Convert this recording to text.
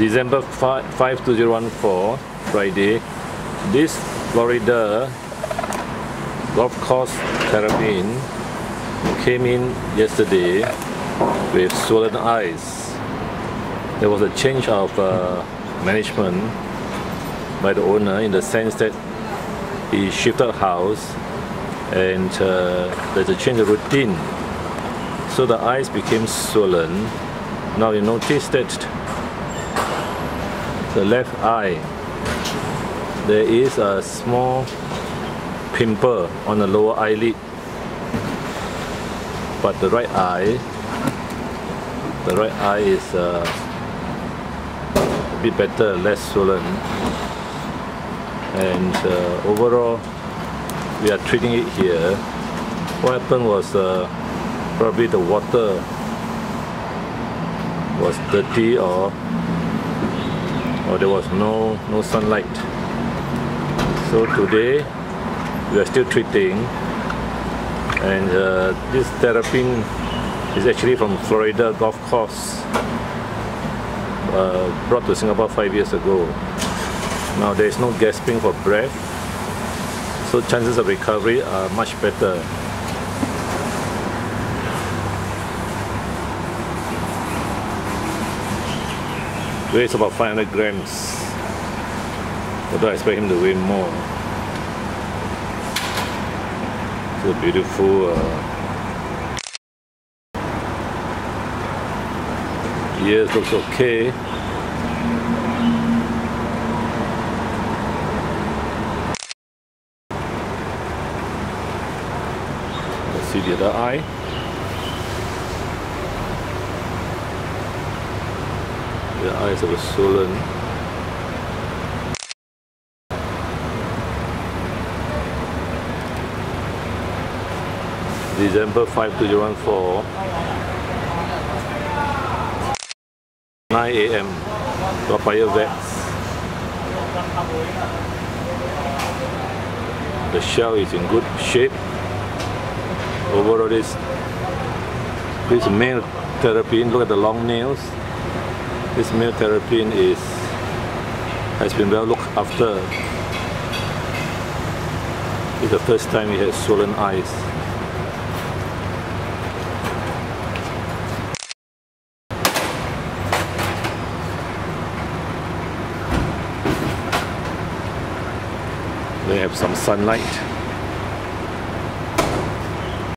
December 5, 5 2014, Friday. This Florida golf course terrapin came in yesterday with swollen eyes. There was a change of uh, management by the owner in the sense that he shifted house and uh, there's a change of routine. So the eyes became swollen. Now you notice that the left eye there is a small pimple on the lower eyelid. But the right eye the right eye is uh, a bit better less swollen. And uh, overall we are treating it here. What happened was uh, probably the water was dirty or or there was no no sunlight. So today we are still treating. And uh, this terrapin is actually from Florida golf course uh, brought to Singapore five years ago. Now there is no gasping for breath. So chances of recovery are much better weighs about 500 grams. Although I expect him to weigh more. It's a beautiful uh, looks okay. Let's see the other eye the eyes are swollen. December 5 2014 9 a.m. Papaya Vets. The shell is in good shape. Overall this this male terrapin look at the long nails this male terrapin is has been well looked after. It's the first time he has swollen eyes. They have some sunlight